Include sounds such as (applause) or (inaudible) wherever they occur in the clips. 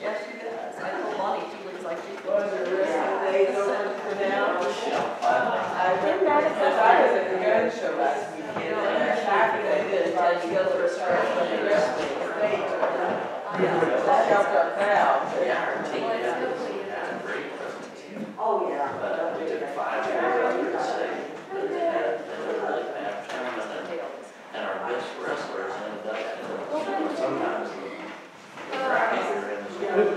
Yes, she does. I told Bonnie she looks like she. Was the rest of the days open for now? I Didn't that Because I was at the gun show last weekend, and they're happy they did, tried to go to a start for the rest of the state. That helped our crowd. Oh, yeah. But we took five years out here to say, that they had, they had really bad tournament, and- and our best wrestlers ended up, in- sometimes the bracket you're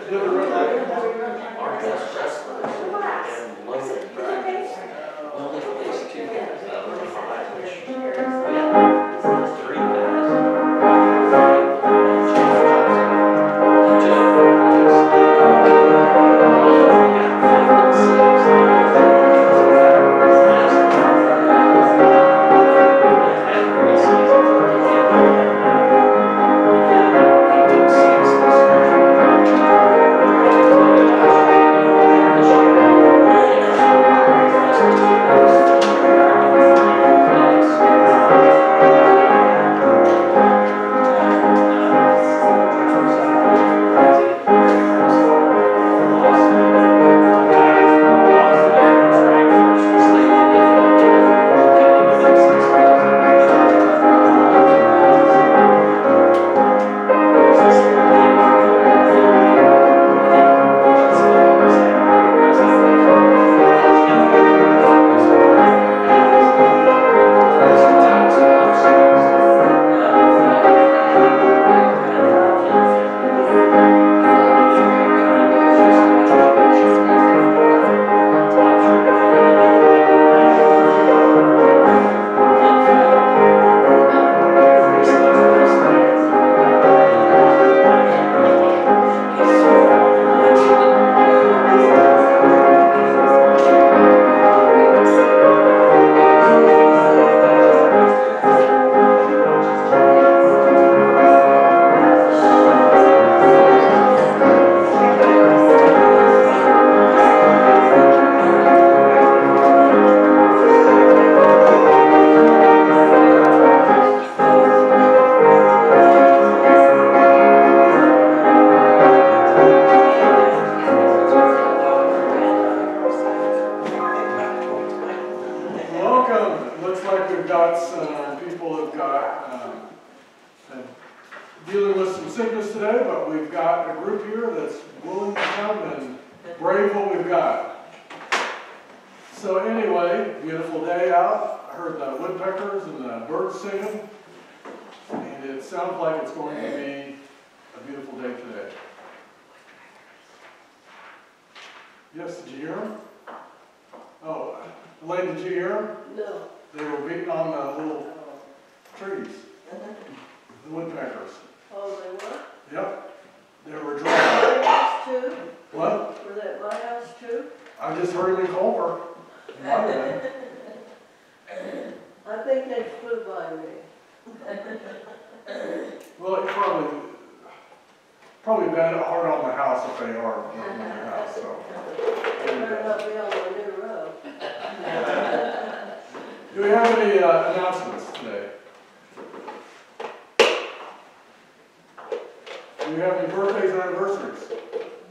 Do we have any birthdays or anniversaries?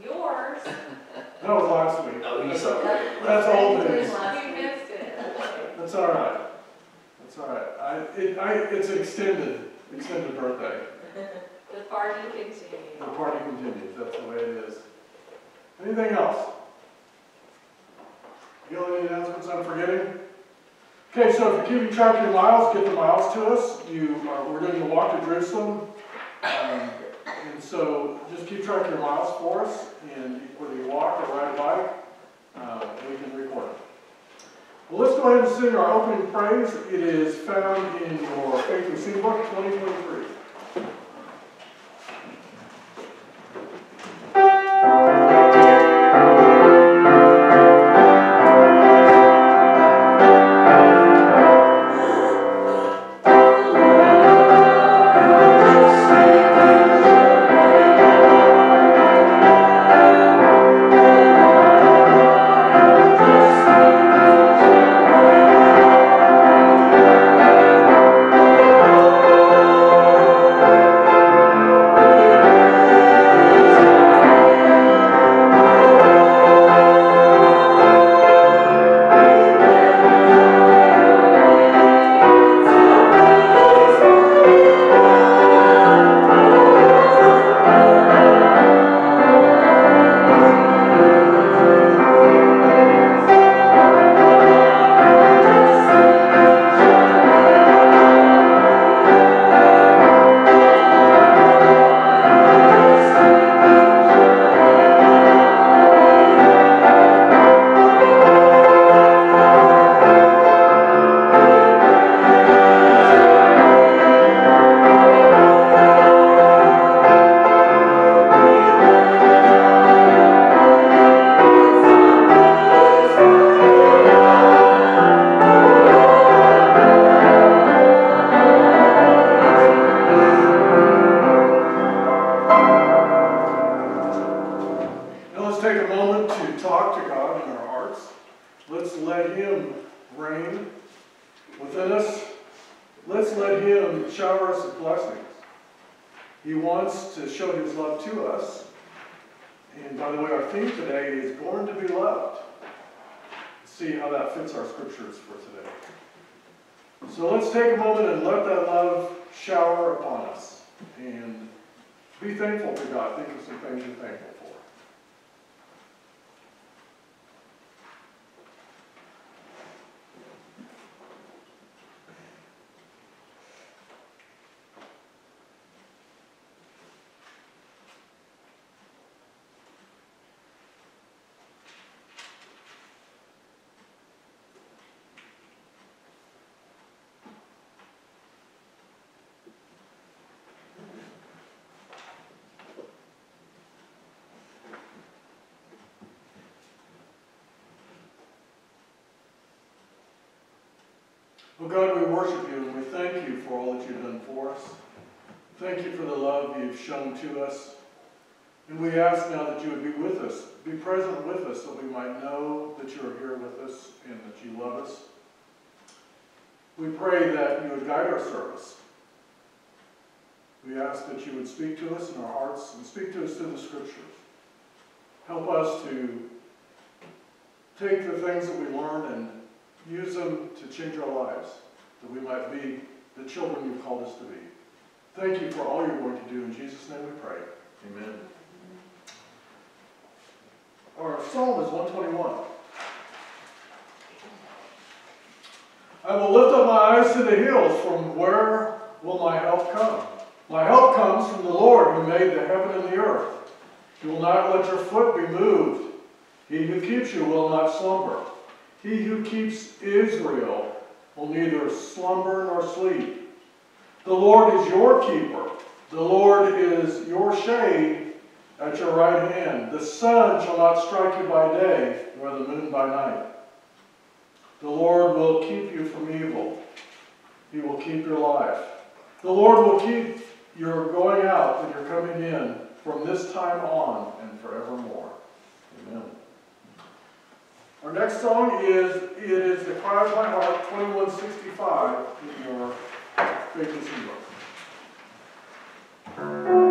Yours. (laughs) That was last week. Oh, you saw that. That's old news. You missed it. That's all right. That's all right. I, it, I, it's an extended, extended birthday. (laughs) The party continues. The party continues, that's the way it is. Anything else? Gil, any announcements I'm forgetting? Okay, so if you're keeping track of your miles, get the miles to us. You, are we're doing the walk to Jerusalem. Um, and so just keep track of your miles for us, and whether you walk or ride a bike, uh, we can record it. Well, let's go ahead and sing our opening praise. It is found in your Faith and Book 2023. Well, God, we worship you and we thank you for all that you've done for us. Thank you for the love you've shown to us. And we ask now that you would be with us, be present with us, that we might know that you are here with us and that you love us. We pray that you would guide our service. We ask that you would speak to us in our hearts and speak to us through the scriptures. Help us to take the things that we learn and use them to change our lives, that we might be the children you've called us to be. Thank you for all you're going to do. In Jesus' name we pray. Amen. Our psalm is 121. I will lift up my eyes to the hills. From where will my help come? My help comes from the Lord who made the heaven and the earth. He will not let your foot be moved. He who keeps you will not slumber. He who keeps Israel will neither slumber nor sleep. The Lord is your keeper. The Lord is your shade at your right hand. The sun shall not strike you by day, nor the moon by night. The Lord will keep you from evil. He will keep your life. The Lord will keep your going out and your coming in from this time on and forevermore. Our next song is It is the Cry of My Heart, 2165 in your Faith We Sing book.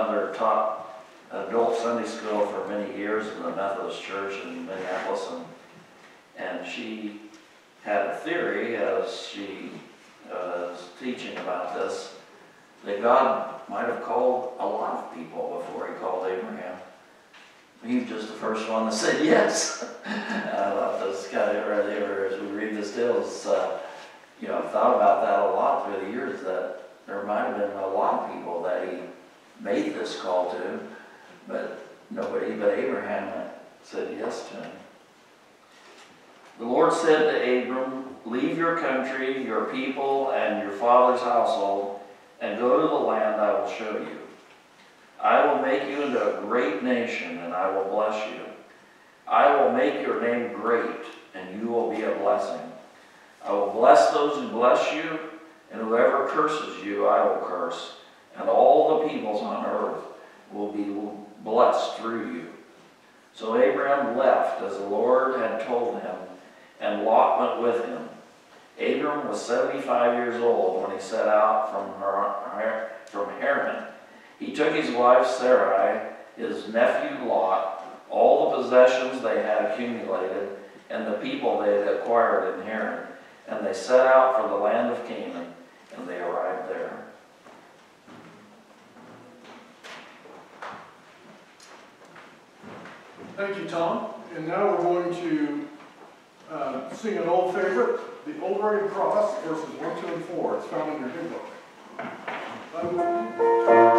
Mother taught adult Sunday school for many years in the Methodist Church in Minneapolis, and, and she had a theory as she was teaching about this, that God might have called a lot of people before he called Abraham. He was just the first one that said (laughs) yes. I thought this kind of right there, as we read this deal, uh, you know, I've thought about that a lot through the years, that there might have been a lot of people that he made this call to, him, but nobody but Abraham said yes to him. The Lord said to Abram, Leave your country, your people, and your father's household, and go to the land I will show you. I will make you into a great nation, and I will bless you. I will make your name great, and you will be a blessing. I will bless those who bless you, and whoever curses you, I will curse. And all the peoples on earth will be blessed through you. So Abraham left as the Lord had told him, and Lot went with him. Abram was 75 years old when he set out from, from Haran. He took his wife Sarai, his nephew Lot, all the possessions they had accumulated, and the people they had acquired in Haran, and they set out for the land of Canaan, and they arrived there. Thank you, Tom. And now we're going to uh, sing an old favorite, The Old Rugged Cross, verses 1, 2, and 4. It's found in your hymn book. Thank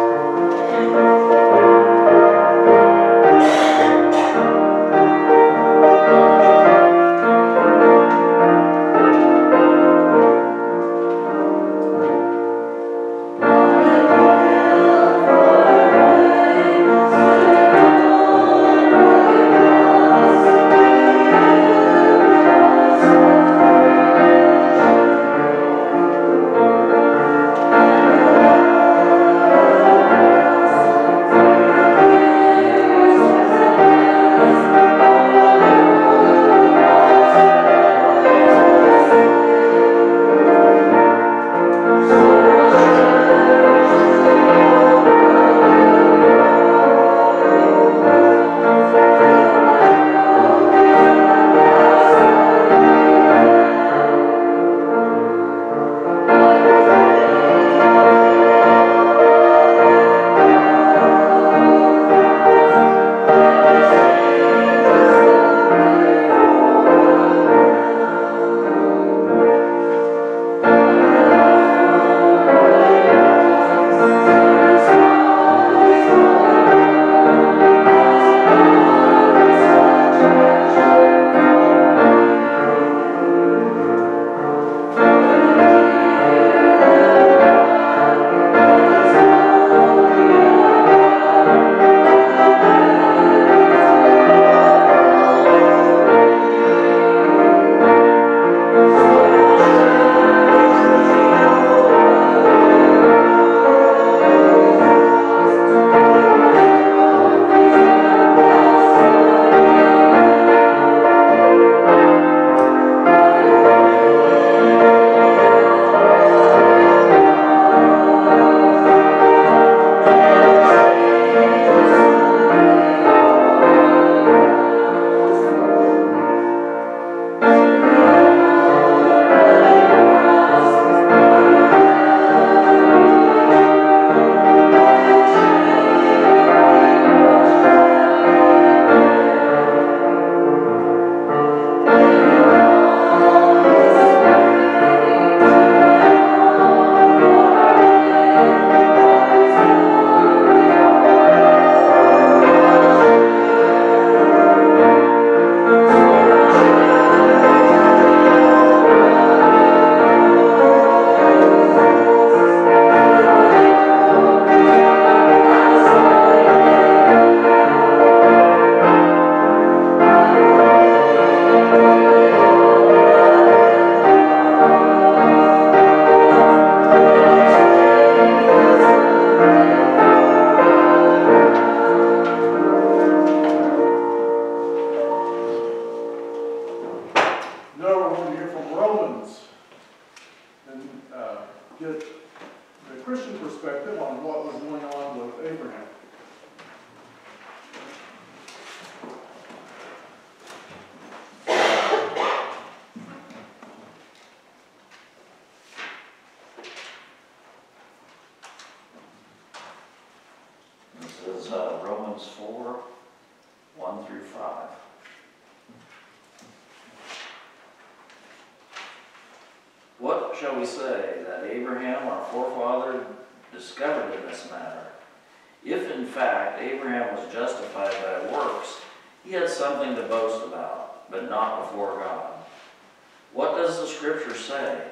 What does the scripture say?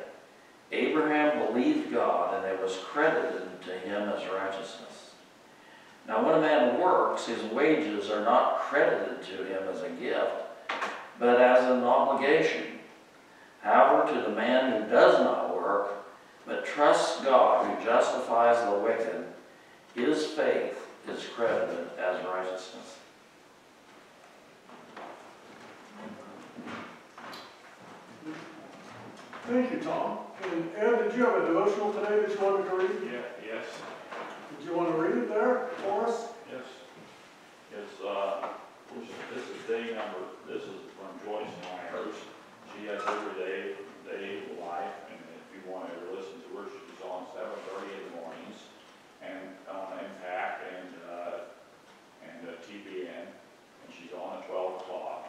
Abraham believed God, and it was credited to him as righteousness. Now, when a man works, his wages are not credited to him as a gift, but as an obligation. However, to the man who does not work, but trusts God who justifies the wicked, his faith is credited as righteousness. Thank you, Tom. And Ed, did you have a devotional today that you wanted to read? Yeah, yes, Did you want to read it there for us? yes. It's, uh, this is- day number, this is from Joyce Myers. She has every day, day of life, and if you want to listen to her, she's on seven thirty in the mornings, and, uh, Impact and, uh, and uh, TBN, and she's on at twelve o'clock.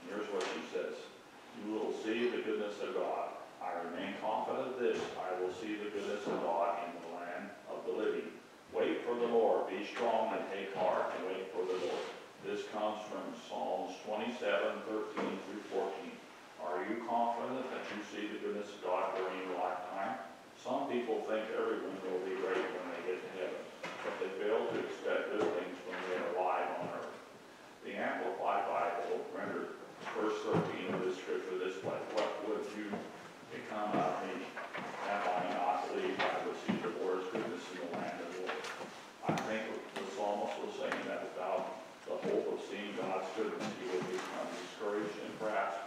And here's what she says, "You will see the goodness of God. I remain confident of this, I will see the goodness of God in the land of the living. Wait for the Lord, be strong and take heart, and wait for the Lord. This comes from Psalms 27, 13 through 14. Are you confident that you see the goodness of God during your lifetime? Some people think everyone will be great when they get to heaven, but they fail to expect good things when they are alive on earth. The Amplified Bible rendered verse 13 of this scripture this way, What would you become out of I not believed I would see the Lord's goodness in the land of the Lord? I think the psalmist was saying that without the hope of seeing God's goodness, he would become discouraged and perhaps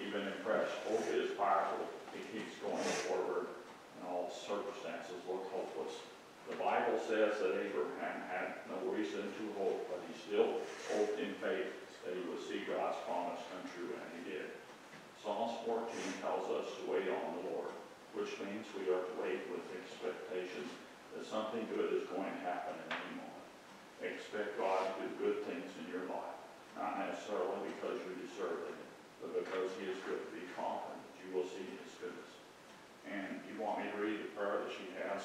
even impressed. Hope is powerful. It keeps going forward and all circumstances look hopeless. The Bible says that Abraham had no reason to hope, but he still hoped in faith that he would see God's promise come true, and he did. Psalms 14 tells us to wait on the Lord, which means we are to wait with expectation that something good is going to happen in any moment. Expect God to do good things in your life, not necessarily because you deserve it, but because He is good. Be confident that you will see His goodness. And you want me to read the prayer that she has?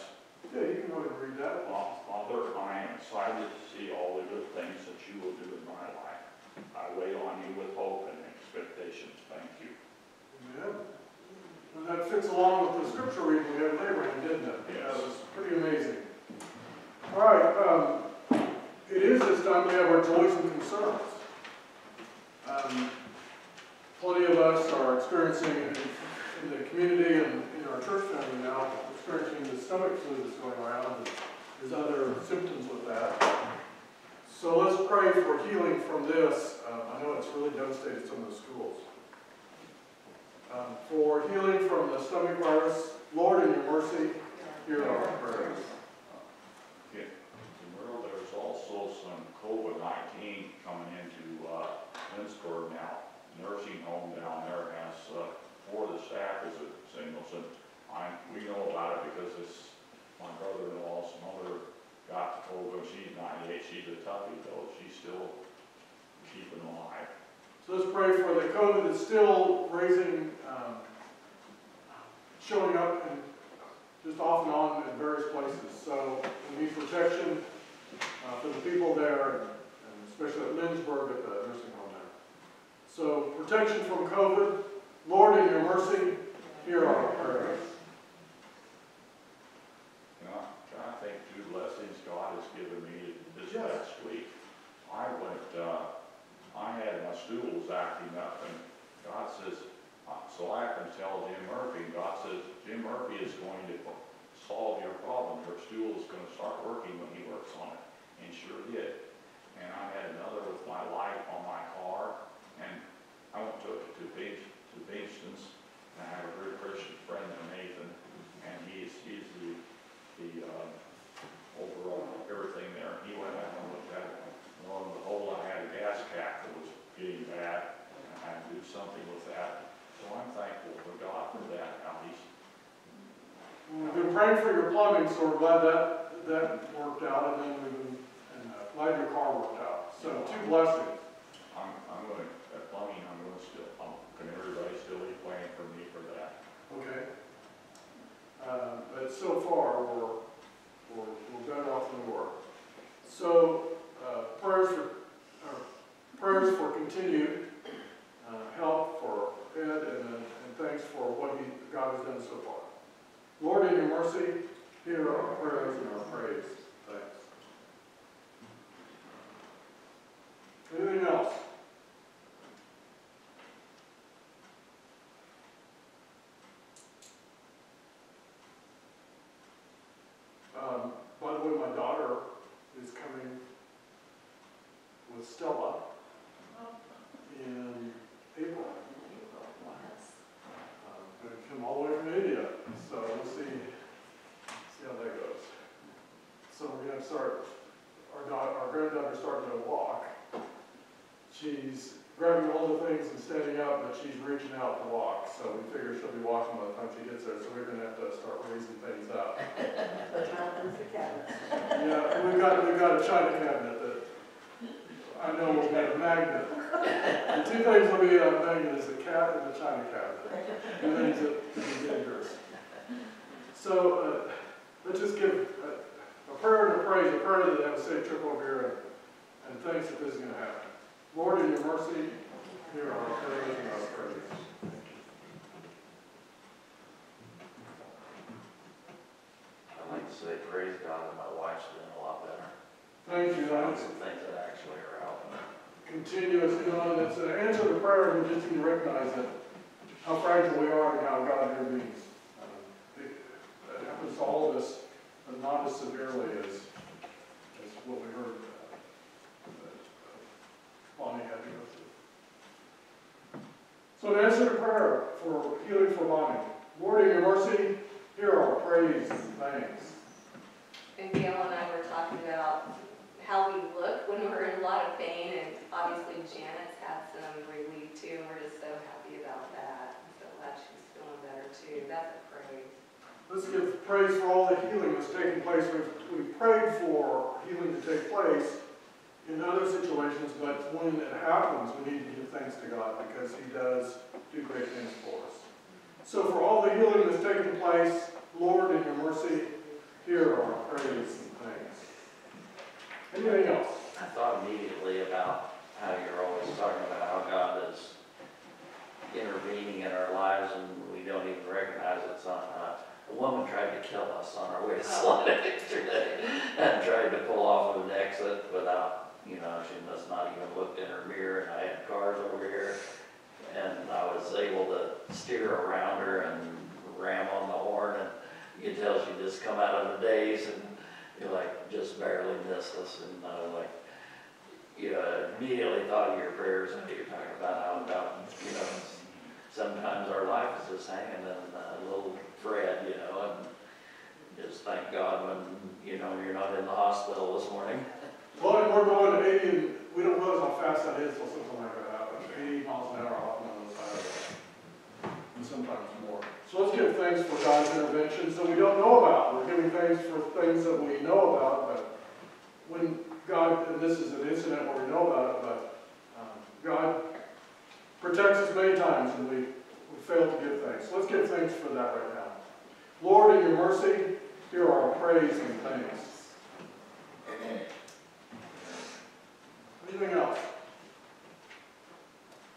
Yeah, you can go ahead and read that. Father, I am excited to see all the good things that you will do in my life. I wait on you with hope and expectation. Thank you. Amen. And that fits along with the scripture reading we had Abraham, didn't it? Yes. That was pretty amazing. All right, um, it is this time we have our joys and concerns. Um, Plenty of us are experiencing in in the community and in our church family now, experiencing the stomach flu that's going around. and There's other symptoms with that. So let's pray for healing from this. Uh, I know it's really devastated some of the schools. Um, For healing from the stomach virus, Lord, in your mercy, hear our prayers. Well, there's also some COVID-19 coming into uh, now. Nursing home down there has, uh, four of the staff is at Singleton. I, we know about it because it's, my brother-in-law's mother got the COVID. She's 98, she's a toughie though. She's still keeping alive. So let's pray for the COVID that's still raising, um, showing up and just off and on in various places. So we need protection uh, for the people there, and especially at Lynchburg at the nursing home there. So protection from COVID, Lord, in your mercy, hear our prayers. You know, I think two blessings God has given me this Yes. past week. I went, uh, I had my stools acting up and God says, uh, so I can tell Jim Murphy, and God says, Jim Murphy is going to solve your problem. Your stool is gonna start working when he works on it. And sure did. And I had another with my light on my car and I went it to Beach, to Beachton's. And I have a very Christian friend named Nathan and he's, he's the the, uh, overall, everything there. He went out and looked at it. Lo and behold, I had a gas cap that was getting bad, and I had to do something with that. So I'm thankful for God for that, he's, We've been praying for your plumbing, so we're glad that, that worked out, and then we've been, and uh, glad your car worked out. So two blessings. I'm, I'm gonna, at plumbing, I'm gonna still, um, can everybody still be praying for me for that? Okay. Uh, But so far, we're, we're, we're better off than we were. So, uh, prayers for, uh, prayers for continued uh, help for Ed and, uh, and thanks for what he, God has done so far. Lord, in your mercy, hear our prayers and our praise. Thanks. Anything else? Um, by the way, my daughter is coming with Stella in April. Um, Gonna come all the way from India, so we'll see, see how that goes. So we're gonna start, our daughter, our granddaughter's starting to walk. She's grabbing all the things and standing up, but she's reaching out to walk, so we figure she'll be walking by the time she gets there, so we're gonna have to start raising things up. (laughs) But not in the cabinet. Yeah, we've got, we've got a china cabinet that I know will be a magnet. The two things will be a magnet is the cat and the china cabinet. Two things that can be dangerous. So, uh, let's just give a, a prayer and a praise, a prayer that they have a safe trip over here and, and thanks that this is gonna happen. Lord, in your mercy, hear our prayers and our praise. I'd like to say praise God that my wife's doing a lot better. Thank you, that's some things that actually are helping. continuous, you know, and it's an answer to prayer, we just need to recognize that how fragile we are and how God intervenes. Uh, it it happens to all of us, but not as severely as, as what we heard uh, uh, Bonnie had to go through. So to answer the prayer for healing for Bonnie, Lord, in your mercy, hear our praise and thanks. And Gail and I were talking about how we look when we're in a lot of pain, and obviously Janet's had some relief too, and we're just so happy about that. I'm so glad she's feeling better too. That's a praise. Let's give praise for all the healing that's taking place. We've, we've prayed for healing to take place in other situations, but when it happens, we need to give thanks to God because He does do great things for us. So for all the healing that's taking place, Lord, in your mercy, hear our praise and thanks. Anything else? I thought immediately about how you're always talking about how God is intervening in our lives and we don't even recognize it uh, a woman tried to kill us on our way to oh. Slot yesterday and tried to pull off of an exit without, you know, she must not even looked in her mirror and I had cars over here. And I was able to steer around her and ram on the horn and you could tell she just come out of a daze and you like just barely missed us and I was like, you know, immediately thought of your prayers and you're talking about how about, you know, sometimes our life is just hanging in a little thread, you know, and just thank God when, you know, you're not in the hospital this morning. Well, we're going to 80, and we don't realize how fast that is till something like that happens. 80 miles an hour off on those highways, and sometimes more. So let's give thanks for God's interventions that we don't know about. We're giving thanks for things that we know about, but when God, and this is an incident where we know about it, but um, God protects us many times and we, we fail to give thanks. Let's give thanks for that right now. Lord, in your mercy, hear our praise and thanks. Anything else?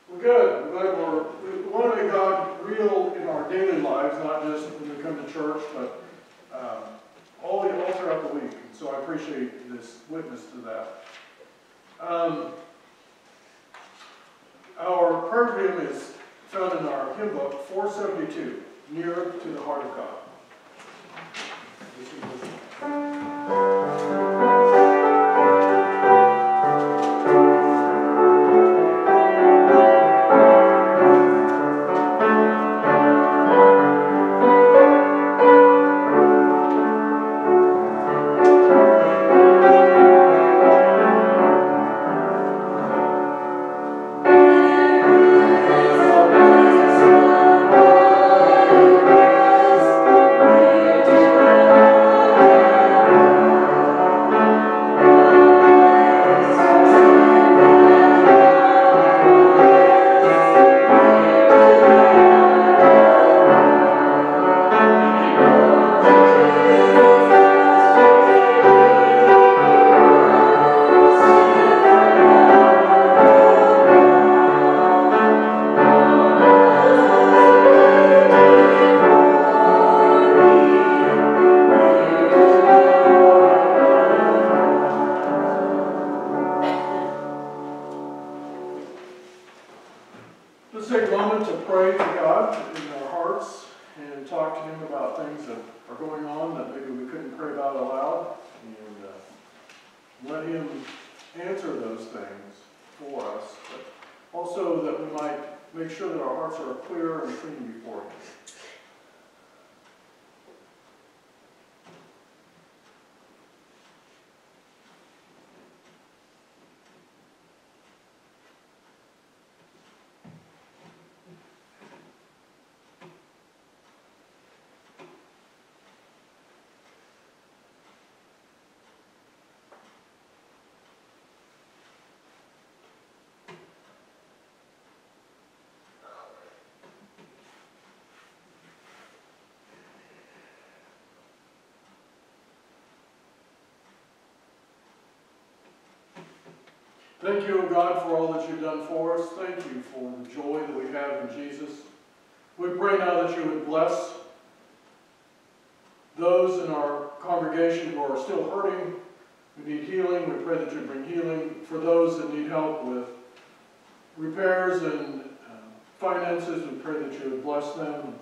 We're good. We're glad we're, we want to make God real in our daily lives, not just when we come to church, but um, all, all throughout the week. So I appreciate this witness to that. Um, our hymn is found in our hymn book, 472, Near to the Heart of God. Thank you. Thank you, O God, for all that you've done for us. Thank you for the joy that we have in Jesus. We pray now that you would bless those in our congregation who are still hurting, who need healing. We pray that you bring healing for those that need help with repairs and uh, finances. We pray that you would bless them.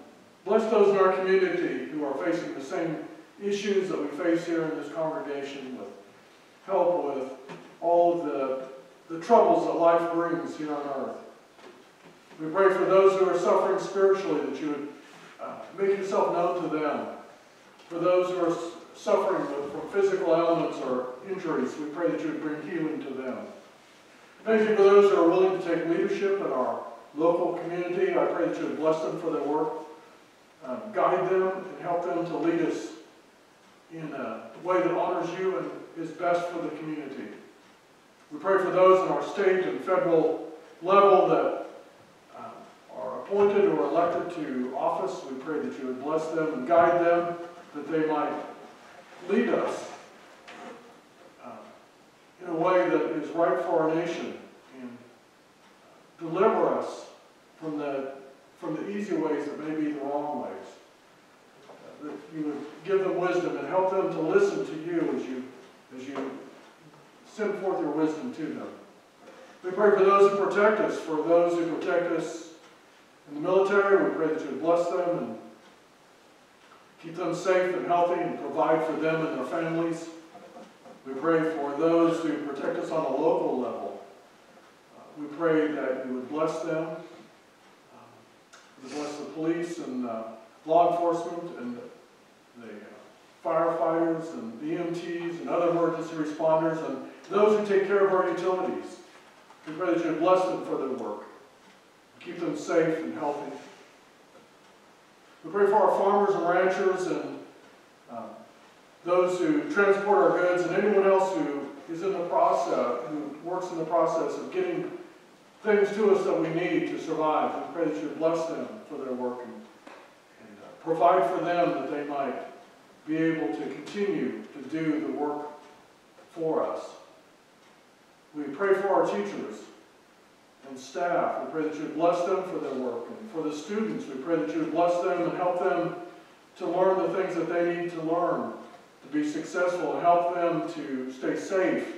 Bless those in our community who are facing the same issues that we face here in this congregation with help with all the the troubles that life brings here on earth. We pray for those who are suffering spiritually that you would uh, make yourself known to them. For those who are suffering with, from physical ailments or injuries, we pray that you would bring healing to them. Thank you for those who are willing to take leadership in our local community. I pray that you would bless them for their work, um, guide them, and help them to lead us in a way that honors you and is best for the community. We pray for those in our state and federal level that uh, are appointed or elected to office. We pray that you would bless them and guide them, that they might lead us uh, in a way that is right for our nation and deliver us from the, from the easy ways that may be the wrong ways. Uh, that you would give them wisdom and help them to listen to you as you, as you send forth your wisdom to them. We pray for those who protect us, for those who protect us in the military. We pray that you would bless them and keep them safe and healthy and provide for them and their families. We pray for those who protect us on a local level. Uh, we pray that you would bless them, um, bless the police and uh, law enforcement and the uh, firefighters and EMTs and other emergency responders and those who take care of our utilities, we pray that you bless them for their work. Keep them safe and healthy. We pray for our farmers and ranchers and uh, those who transport our goods and anyone else who is in the process, who works in the process of getting things to us that we need to survive. We pray that you bless them for their work and, and uh, provide for them that they might be able to continue to do the work for us. We pray for our teachers and staff. We pray that you bless them for their work. And for the students, we pray that you bless them and help them to learn the things that they need to learn to be successful and help them to stay safe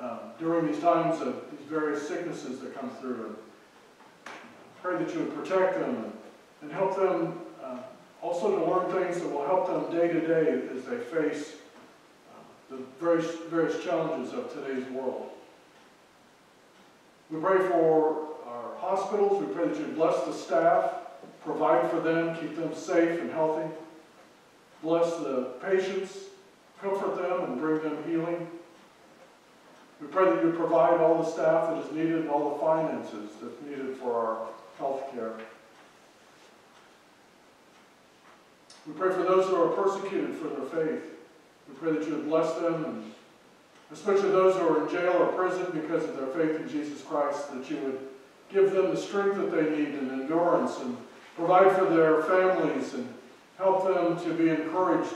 uh, during these times of these various sicknesses that come through. Pray that you would protect them and, help them also to learn things that will help them day to day as they face uh, the various, various challenges of today's world. We pray for our hospitals. We pray that you bless the staff, provide for them, keep them safe and healthy. Bless the patients, comfort them, and bring them healing. We pray that you provide all the staff that is needed and all the finances that's needed for our health care. We pray for those who are persecuted for their faith. We pray that you would bless them and especially those who are in jail or prison because of their faith in Jesus Christ, that you would give them the strength that they need and endurance and provide for their families and help them to be encouraged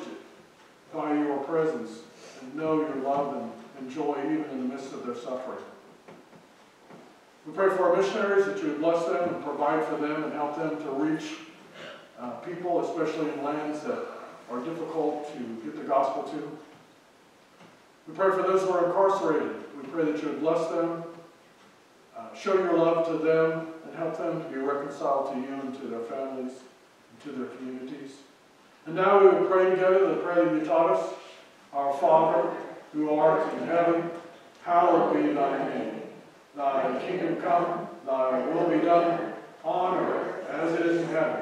by your presence and know your love and, and joy even in the midst of their suffering. We pray for our missionaries that you would bless them and provide for them and help them to reach uh, people, especially in lands that are difficult to get the gospel to. We pray for those who are incarcerated. We pray that you would bless them, uh, show your love to them, and help them to be reconciled to you and to their families and to their communities. And now we would pray together the prayer that you taught us. Our Father, who art in heaven, hallowed be thy name. Thy kingdom come, thy will be done, on earth as it is in heaven.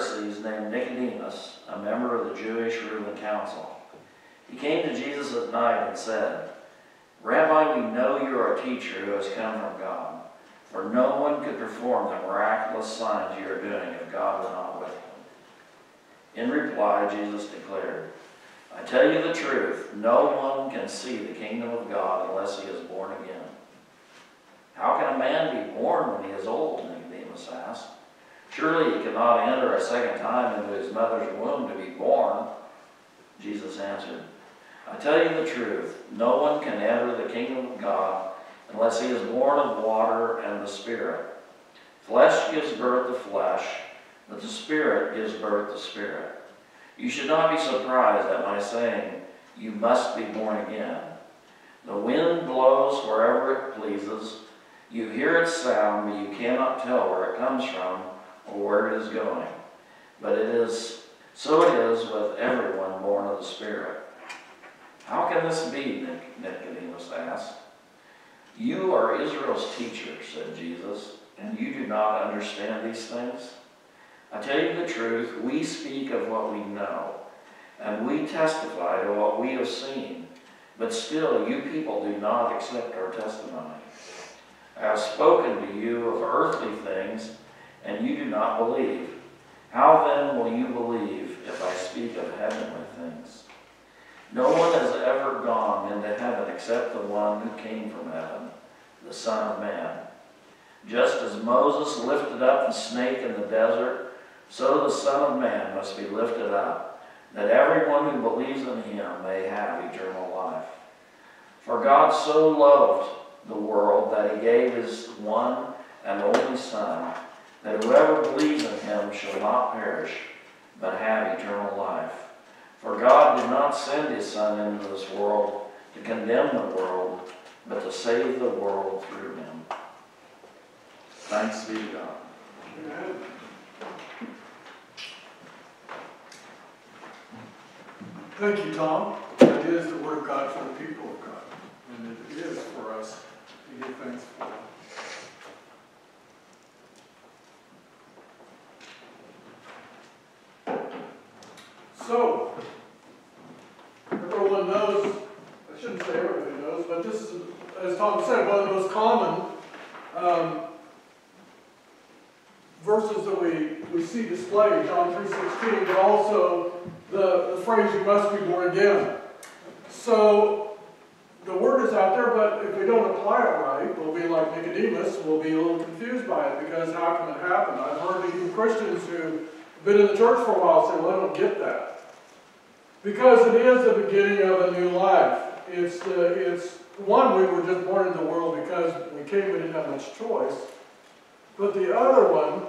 Pharisees named Nicodemus, a member of the Jewish ruling council. He came to Jesus at night and said, Rabbi, we know you are a teacher who has come from God, for no one could perform the miraculous signs you are doing if God were not with him. In reply, Jesus declared, I tell you the truth, no one can see the kingdom of God unless he is born again. How can a man be born when he is old? Nicodemus asked. Surely he cannot enter a second time into his mother's womb to be born. Jesus answered, I tell you the truth, no one can enter the kingdom of God unless he is born of water and the Spirit. Flesh gives birth to flesh, but the Spirit gives birth to spirit. You should not be surprised at my saying, You must be born again. The wind blows wherever it pleases. You hear its sound, but you cannot tell where it comes from where it is going. But it is so it is with everyone born of the Spirit. How can this be? Nic- Nicodemus asked. You are Israel's teacher, said Jesus, and you do not understand these things? I tell you the truth, we speak of what we know, and we testify to what we have seen, but still you people do not accept our testimony. I have spoken to you of earthly things, and you do not believe. How then will you believe if I speak of heavenly things? No one has ever gone into heaven except the one who came from heaven, the Son of Man. Just as Moses lifted up the snake in the desert, so the Son of Man must be lifted up, that everyone who believes in him may have eternal life. For God so loved the world that he gave his one and only Son, that whoever believes in him shall not perish, but have eternal life. For God did not send his Son into this world to condemn the world, but to save the world through him. Thanks be to God. Amen. Thank you, Tom. It is the word of God for the people of God, and it is for us to give thanks for. So, everyone knows, I shouldn't say everybody knows, but this is, as Tom said, one of the most common um, verses that we, we see displayed, John 3.16, but also the, the phrase, you must be born again. So, the word is out there, but if we don't apply it right, we'll be like Nicodemus, we'll be a little confused by it, because how can it happen? I've heard even Christians who've been in the church for a while say, well, I don't get that. Because it is the beginning of a new life. It's, the, it's, one, we were just born into the world because we came, we didn't have much choice. But the other one,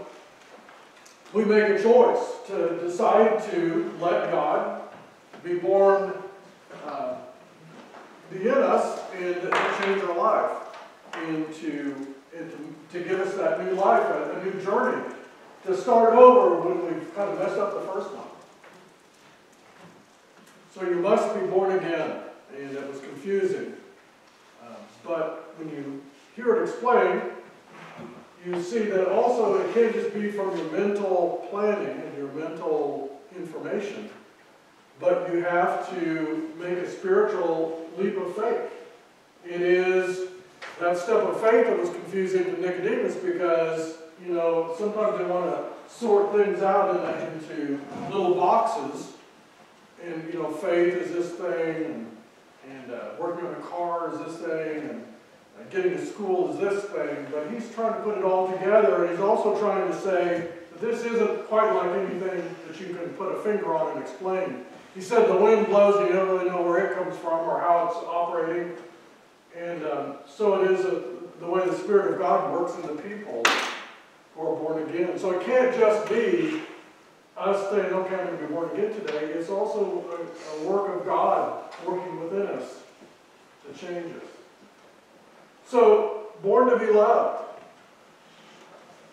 we make a choice to decide to let God be born uh, be in us and change our life and to, to, to give us that new life, a, a new journey, to start over when we've kind of messed up the first one. So you must be born again, and it was confusing. Um, but when you hear it explained, you see that also it can't just be from your mental planning and your mental information, but you have to make a spiritual leap of faith. It is that step of faith that was confusing to Nicodemus because, you know, sometimes they want to sort things out into little boxes. And, you know, faith is this thing, and, and uh, working on a car is this thing, and uh, getting to school is this thing, but he's trying to put it all together, and he's also trying to say that this isn't quite like anything that you can put a finger on and explain. He said the wind blows, and you don't really know where it comes from or how it's operating. And um, so it is a, the way the Spirit of God works in the people who are born again. So it can't just be us okay, I'm going to be born again today. It's also a, a work of God working within us to change us. So, born to be loved.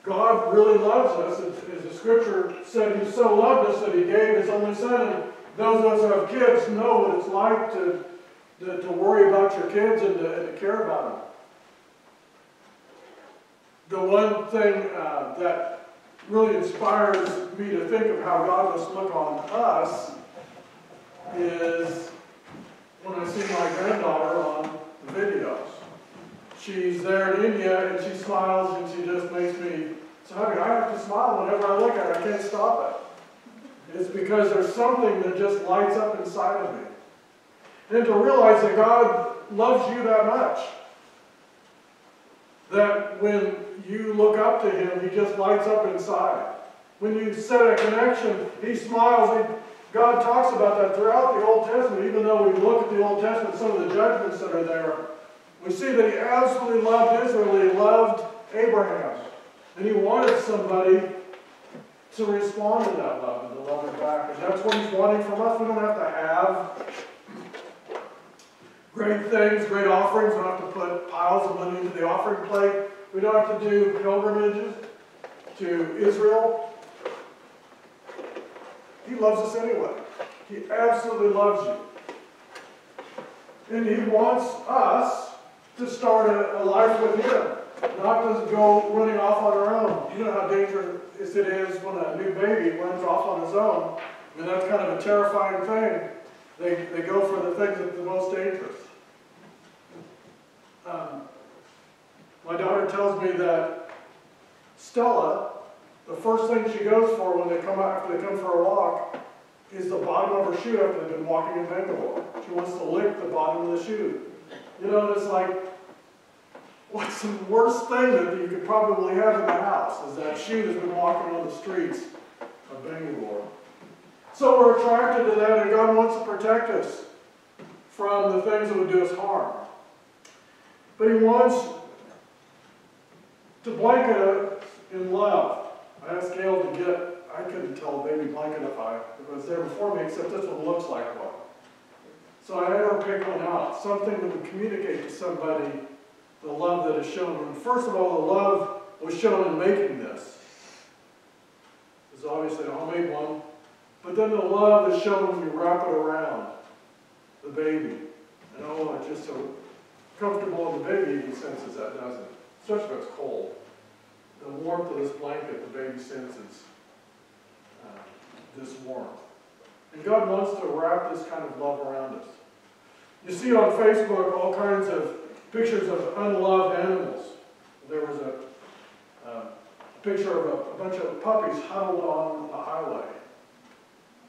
God really loves us. As, as the scripture said, He so loved us that He gave His only Son. And those of us who have kids know what it's like to, to, to worry about your kids and to, and to care about them. The one thing uh, that really inspires me to think of how God must look on us is when I see my granddaughter on the videos. She's there in India and she smiles and she just makes me so happy. I have to smile whenever I look at her. I can't stop it. It's because there's something that just lights up inside of me. And to realize that God loves you that much. That when you look up to Him, He just lights up inside. When you set a connection, He smiles. He, God talks about that throughout the Old Testament. Even though we look at the Old Testament, some of the judgments that are there, we see that He absolutely loved Israel. He loved Abraham. And He wanted somebody to respond to that love and to love it back. And that's what He's wanting from us. We don't have to have great things, great offerings. We don't have to put piles of money into the offering plate. We don't have to do pilgrimages to Israel. He loves us anyway. He absolutely loves you. And He wants us to start a, a life with Him, not to go running off on our own. You know how dangerous it is when a new baby runs off on his own. I mean, that's kind of a terrifying thing. They, they go for the things that are the most dangerous. Um, my daughter tells me that Stella, the first thing she goes for when they come out, after they come for a walk, is the bottom of her shoe after they've been walking in Bangalore. She wants to lick the bottom of the shoe. You know, it's like, what's the worst thing that you could probably have in the house is that shoe that's been walking on the streets of Bangalore. So we're attracted to that, and God wants to protect us from the things that would do us harm. But He wants to blanket us in love. I asked Gail to get, I couldn't tell baby blanket if I, it was there before me, except this one looks like one. So I had her pick one out, something that would communicate to somebody the love that is shown. And first of all, the love was shown in making this. It's obviously a homemade one. But then the love is shown when you wrap it around the baby. And oh, it's just so comfortable and the baby even senses that, doesn't it? Especially if it's cold. The warmth of this blanket, the baby senses uh, this warmth. And God wants to wrap this kind of love around us. You see on Facebook all kinds of pictures of unloved animals. There was a um, picture of a, a bunch of puppies huddled on a highway,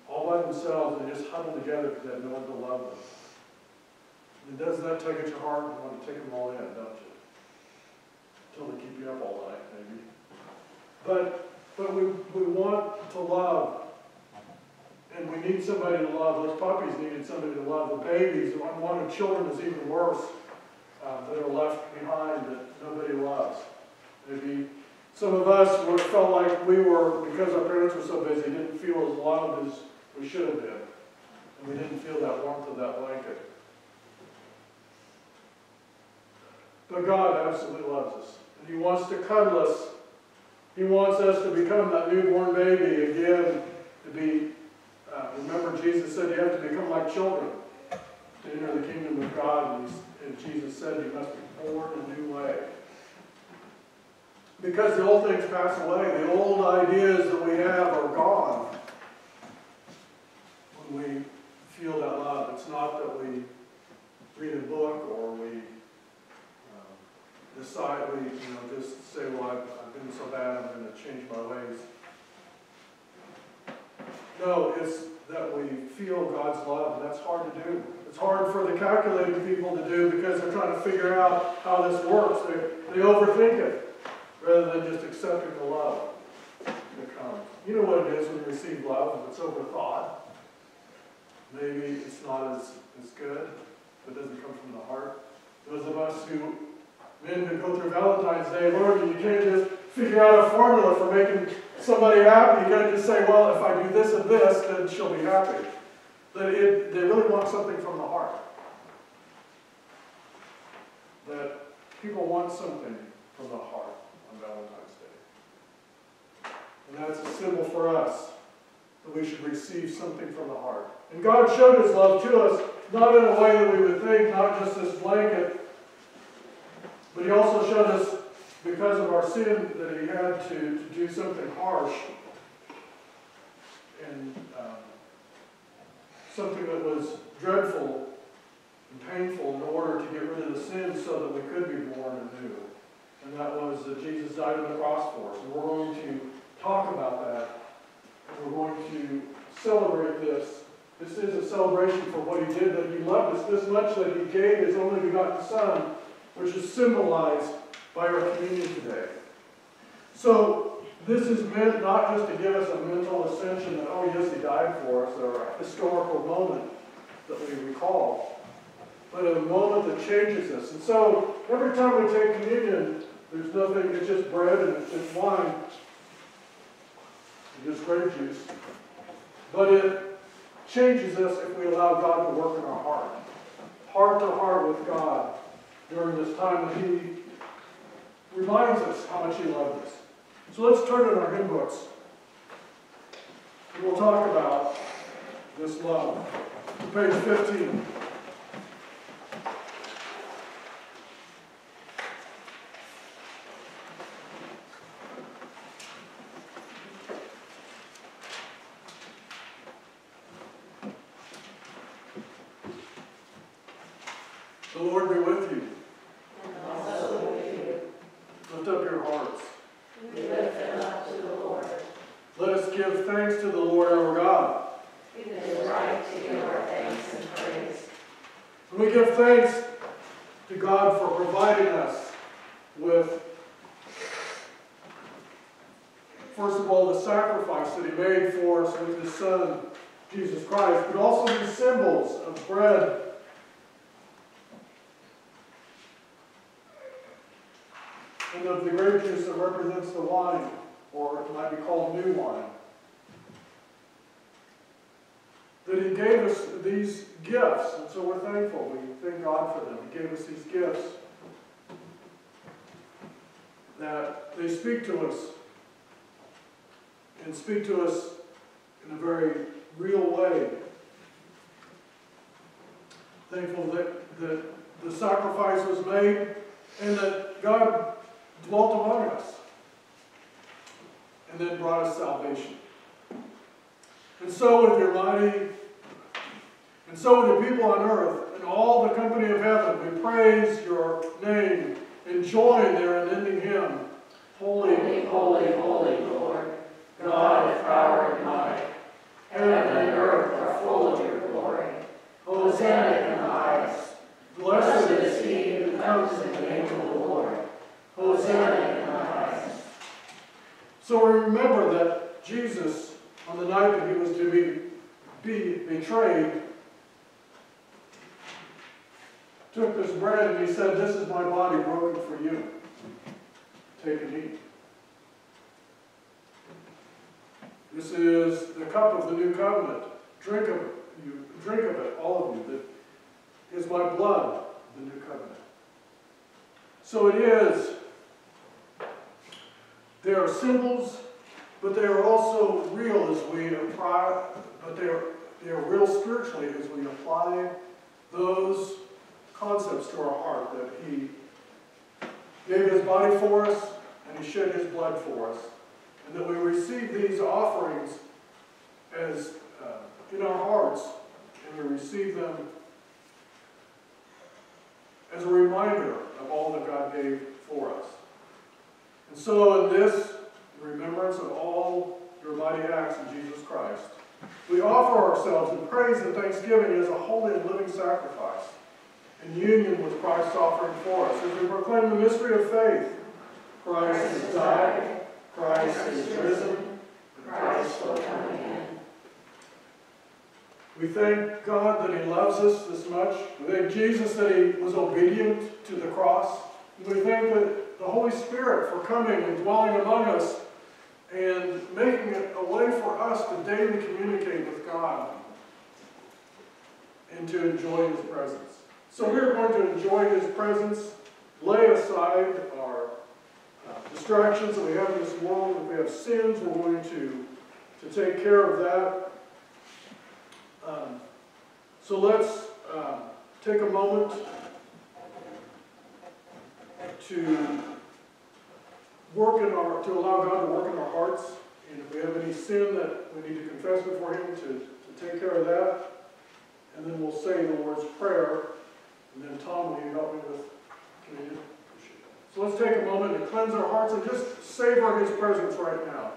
all by themselves, and just huddled together because they had no one to love them. And doesn't that tug at your heart? You want to take them all in, don't you? They keep you up all night, maybe. But, but we, we want to love. And we need somebody to love. Those puppies needed somebody to love. The babies, the unwanted children is even worse. Uh, that are left behind that nobody loves. Maybe some of us were, felt like we were, because our parents were so busy, didn't feel as loved as we should have been. And we didn't feel that warmth of that blanket. But God absolutely loves us. He wants to cuddle us. He wants us to become that newborn baby again, to be, uh, remember Jesus said you have to become like children to enter the kingdom of God. And, and Jesus said you must be born a new way. Because the old things pass away, the old ideas that we have are gone when we feel that love. It's not that we read a book or we decide, we you know, just say, well, I've, I've been so bad, I'm going to change my ways. No, it's that we feel God's love, and that's hard to do. It's hard for the calculating people to do because they're trying to figure out how this works. They, they overthink it rather than just accepting the love that comes. You know what it is when you receive love, if it's overthought. Maybe it's not as, as good, if it doesn't come from the heart. Those of us who, men who go through Valentine's Day, Lord, you can't just figure out a formula for making somebody happy. You can't just say, well, if I do this and this, then she'll be happy. That it, they really want something from the heart. That people want something from the heart on Valentine's Day. And that's a symbol for us that we should receive something from the heart. And God showed his love to us, not in a way that we would think, not just this blanket, but he also showed us, because of our sin, that he had to, to do something harsh and um, something that was dreadful and painful in order to get rid of the sin so that we could be born anew. And that was that Jesus died on the cross for us. And we're going to talk about that. We're going to celebrate this. This is a celebration for what he did, that he loved us this much that he gave his only begotten Son, which is symbolized by our communion today. So this is meant not just to give us a mental ascension that, oh yes, he died for us, or a historical moment that we recall, but a moment that changes us. And so every time we take communion, there's nothing, it's just bread and it's just wine, and just grape juice. But it changes us if we allow God to work in our heart, heart to heart with God during this time that He reminds us how much He loved us. So let's turn in our hymn books. And we'll talk about this love. Page 15. The Lord be with you. Lift up your hearts. Let us give thanks to the Lord our God. It We give thanks to God for providing us with, first of all, the sacrifice that He made for us with His Son, Jesus Christ, but also the symbols of bread and of the grape juice that represents the wine, or it might be called new wine. That He gave us these gifts, and so we're thankful. We thank God for them. He gave us these gifts that they speak to us and speak to us in a very real way. Thankful that, that the sacrifice was made and that God dwelt among us and then brought us salvation. And so with your mighty, and so the people on earth and all the company of heaven, we praise your name and join their unending hymn. Holy, Holy, holy, Lord, God of power and might, heaven and earth are full of your glory. Hosanna in the highest. blessed is he who comes in the name of the Lord. Hosanna in the highest. So we remember that Jesus, on the night that he was to be, be betrayed, took this bread and he said, This is my body broken for you. Take and eat. This is the cup of the new covenant. Drink of it. You drink of it, all of you. That is my blood, the new covenant. So it is they are symbols, but they are also real as we apply, but they are, they are real spiritually as we apply those concepts to our heart that He gave His body for us and He shed His blood for us. And that we receive these offerings as uh, in our hearts and we receive them as a reminder of all that God gave for us. And so in this remembrance of all your mighty acts in Jesus Christ, we offer ourselves in praise and thanksgiving as a holy and living sacrifice in union with Christ's offering for us as we proclaim the mystery of faith. Christ has died, Christ is risen, Christ will come again. We thank God that He loves us this much. We thank Jesus that He was obedient to the cross. We thank the Holy Spirit for coming and dwelling among us and making it a way for us to daily communicate with God and to enjoy His presence. So we're going to enjoy His presence, lay aside our uh, distractions that we have in this world. If we have sins, we're going to, to take care of that. Um, so let's um, take a moment to work in our, to allow God to work in our hearts. And if we have any sin that we need to confess before Him, to, to take care of that. And then we'll say the Lord's Prayer. And then Tom, will you help me with communion? Appreciate that. So let's take a moment to cleanse our hearts and just savor His presence right now.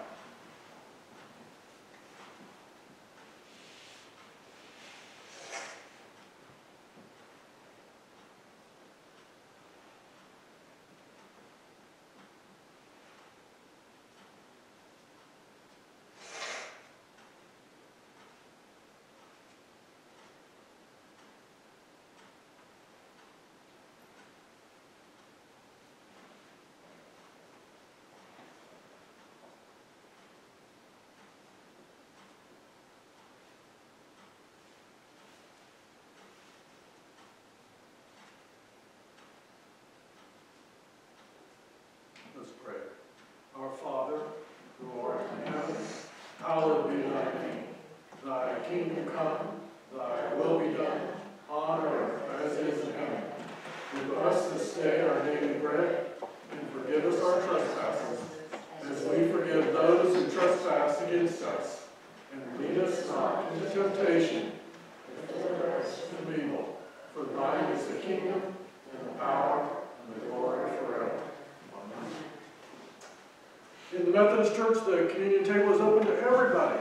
Let's pray. Our Father, who art in heaven, hallowed be thy name. Thy kingdom come, thy will be done, on earth as it is in heaven. Give us this day our daily bread, and forgive us our trespasses, as we forgive those who trespass against us. And lead us not into temptation, but deliver us from evil. For thine is the kingdom, and the power, and the glory forever. Amen. In the Methodist Church, the communion table is open to everybody.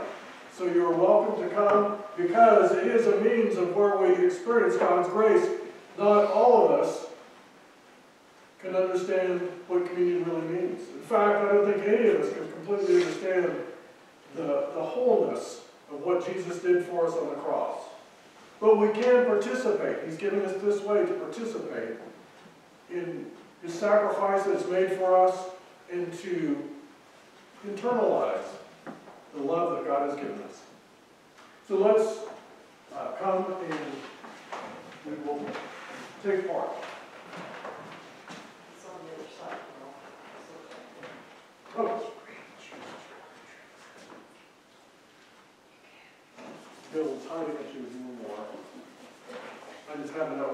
So you're welcome to come because it is a means of where we experience God's grace not all of us can understand what communion really means. In fact, I don't think any of us can completely understand the, the wholeness of what Jesus did for us on the cross. But we can given us this way to participate in his sacrifice that's made for us and to internalize the love that God has given us. So let's uh, come and we will take part. It's on the other side, you know. Oh. Bill, was hiding that she was